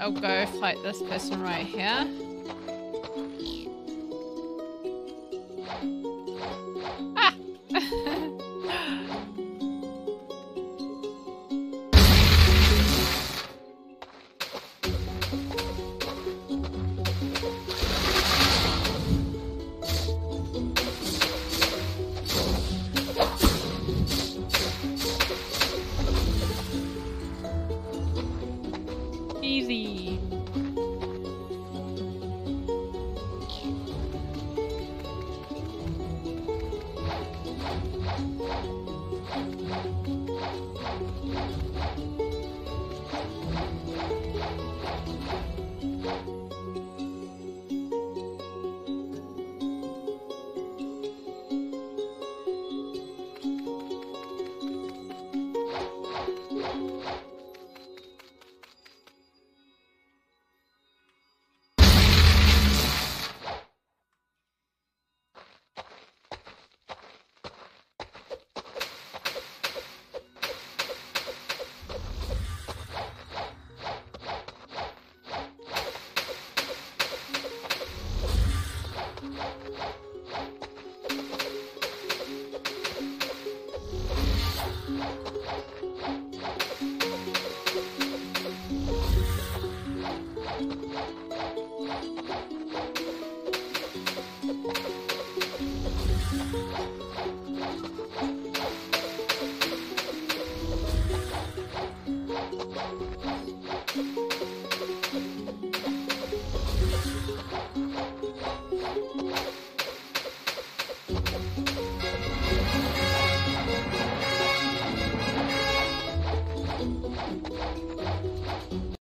I'll go fight this person right here. Easy.